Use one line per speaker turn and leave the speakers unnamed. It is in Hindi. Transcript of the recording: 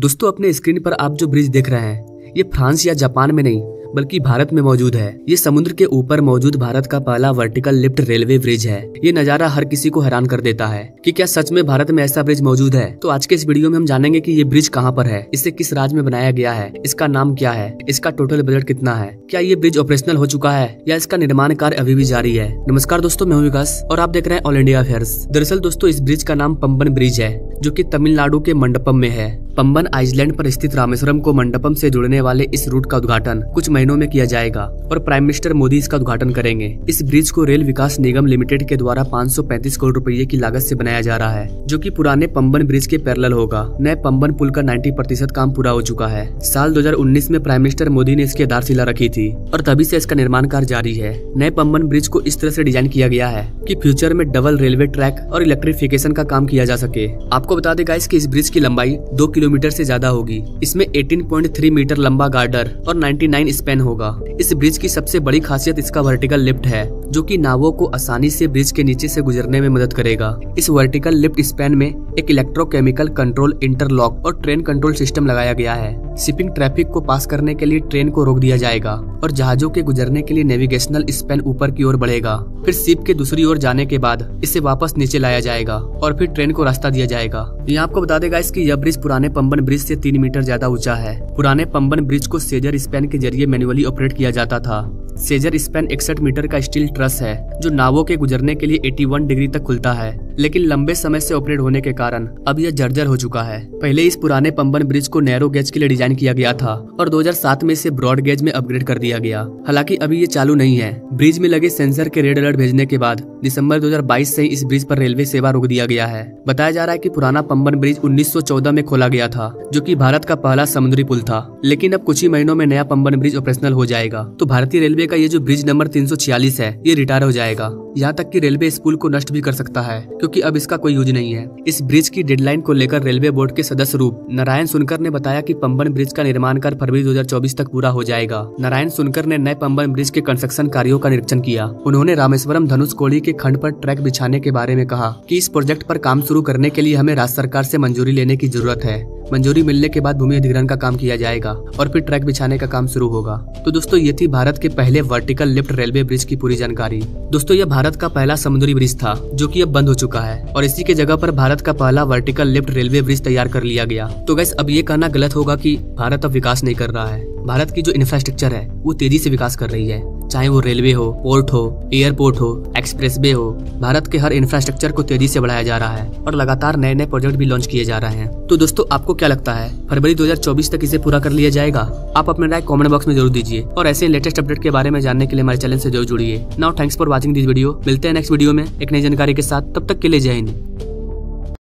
दोस्तों, अपने स्क्रीन पर आप जो ब्रिज देख रहे हैं, ये फ्रांस या जापान में नहीं, बल्कि भारत में मौजूद है। ये समुद्र के ऊपर मौजूद भारत का पहला वर्टिकल लिफ्ट रेलवे ब्रिज है। ये नज़ारा हर किसी को हैरान कर देता है कि क्या सच में भारत में ऐसा ब्रिज मौजूद है? तो आज के इस वीडियो में हम जानेंगे कि ये ब्रिज कहाँ पर है। इसे किस राज्य में बनाया गया है? इसका नाम क्या है? इसका टोटल बजट कितना है? क्या ये ब्रिज ऑपरेशनल हो चुका है? या इसका निर्माण कार्य अभी भी जारी है? नमस्कार दोस्तों, मैं विकास और आप देख रहे हैं ऑल इंडिया अफेयर दरअसल दोस्तों, इस ब्रिज का नाम पंबन ब्रिज है, जो की तमिलनाडु के मंडपम में है। पंबन आइसलैंड पर स्थित रामेश्वरम को मंडपम से जुड़ने वाले इस रूट का उद्घाटन कुछ महीनों में किया जाएगा और प्राइम मिनिस्टर मोदी इसका उद्घाटन करेंगे। इस ब्रिज को रेल विकास निगम लिमिटेड के द्वारा 535 करोड़ रुपए की लागत से बनाया जा रहा है, जो कि पुराने पंबन ब्रिज के पैरेलल होगा। नए पंबन पुल का 90 प्रतिशत काम पूरा हो चुका है। साल 2019 में प्राइम मिनिस्टर मोदी ने इसकी आधारशिला रखी थी और तभी से इसका निर्माण कार्य जारी है। नए पंबन ब्रिज को इस तरह से डिज़ाइन किया गया है कि फ्यूचर में डबल रेलवे ट्रैक और इलेक्ट्रिफिकेशन का काम किया जा सके। आपको बता देगा इसकी इस ब्रिज की लंबाई दो किलोमीटर से ज़्यादा होगी। इसमें 18.3 मीटर लंबा गार्डर और 99 स्पेन होगा। इस ब्रिज की सबसे बड़ी खासियत इसका वर्टिकल लिफ्ट है। जो कि नावों को आसानी से ब्रिज के नीचे से गुजरने में मदद करेगा। इस वर्टिकल लिफ्ट स्पैन में एक इलेक्ट्रोकेमिकल कंट्रोल इंटरलॉक और ट्रेन कंट्रोल सिस्टम लगाया गया है। शिपिंग ट्रैफ़िक को पास करने के लिए ट्रेन को रोक दिया जाएगा और जहाजों के गुजरने के लिए नेविगेशनल स्पेन ऊपर की ओर बढ़ेगा। फिर शिप के दूसरी ओर जाने के बाद इसे वापस नीचे लाया जाएगा और फिर ट्रेन को रास्ता दिया जाएगा। यहाँ आपको बता देगा इसकी यह ब्रिज पुराने पंबन ब्रिज से तीन मीटर ज़्यादा ऊँचा है। पुराने पंबन ब्रिज को सेजर स्पेन के ज़रिए मैनुअली ऑपरेट किया जाता था। सेजर स्पेन इकसठ मीटर का स्टील ट्रस है, जो नावों के गुजरने के लिए 81 डिग्री तक खुलता है। लेकिन लंबे समय से ऑपरेट होने के कारण अब यह जर्जर हो चुका है। पहले इस पुराने पंबन ब्रिज को नैरो गेज के लिए डिज़ाइन किया गया था और 2007 में इसे ब्रॉड गेज में अपग्रेड कर दिया गया। हालाँकि अभी ये चालू नहीं है। ब्रिज में लगे सेंसर के रेड अलर्ट भेजने के बाद दिसंबर 2022 से इस ब्रिज पर रेलवे सेवा रोक दिया गया है। बताया जा रहा है कि पुराना पंबन ब्रिज 1914 में खोला गया था, जो कि भारत का पहला समुद्री पुल था। लेकिन अब कुछ ही महीनों में नया पंबन ब्रिज ऑपरेशनल हो जाएगा। तो भारतीय रेलवे का ये जो ब्रिज नंबर 346 है, ये रिटायर हो जाएगा। यहाँ तक कि रेलवे इस पुल को नष्ट भी कर सकता है, क्योंकि अब इसका कोई यूज़ नहीं है। इस ब्रिज की डेडलाइन को लेकर रेलवे बोर्ड के सदस्य रूप नारायण सुनकर ने बताया कि पंबन ब्रिज का निर्माण कर फरवरी 2024 तक पूरा हो जाएगा। नारायण सुनकर ने नए पंबन ब्रिज के कंस्ट्रक्शन कार्यो का निरीक्षण किया। उन्होंने रामेश्वरम धनुष कोड़ी के खंड आरोप ट्रैक बिछाने के बारे में कहा की इस प्रोजेक्ट आरोप काम शुरू करने के लिए हमें राज्य सरकार ऐसी मंजूरी लेने की ज़रूरत है। मंजूरी मिलने के बाद भूमि अधिग्रहण का काम किया जाएगा और फिर ट्रैक बिछाने का काम शुरू होगा। तो दोस्तों, ये थी भारत के पहले वर्टिकल लिफ्ट रेलवे ब्रिज की पूरी जानकारी। दोस्तों, यह भारत का पहला समुद्री ब्रिज था, जो कि अब बंद हो चुका है, और इसी के जगह पर भारत का पहला वर्टिकल लिफ्ट रेलवे ब्रिज तैयार कर लिया गया। तो गैस अब ये कहना गलत होगा कि भारत अब विकास नहीं कर रहा है। भारत की जो इंफ्रास्ट्रक्चर है, वो तेज़ी से विकास कर रही है। चाहे वो रेलवे हो, पोर्ट हो, एयरपोर्ट हो, एक्सप्रेसवे हो, भारत के हर इंफ्रास्ट्रक्चर को तेज़ी से बढ़ाया जा रहा है और लगातार नए नए प्रोजेक्ट भी लॉन्च किए जा रहे हैं। तो दोस्तों, आपको क्या लगता है, फरवरी 2024 तक इसे पूरा कर लिया जाएगा? आप अपने राय कमेंट बॉक्स में ज़रूर दीजिए और ऐसे लेटेस्ट अपडेट के बारे में जानने के लिए हमारे चैनल से ज़रूर जुड़िए। Now thanks for watching this video मिलते हैं नेक्स्ट वीडियो में एक नई जानकारी के साथ। तब तक के लिए जय हिंद।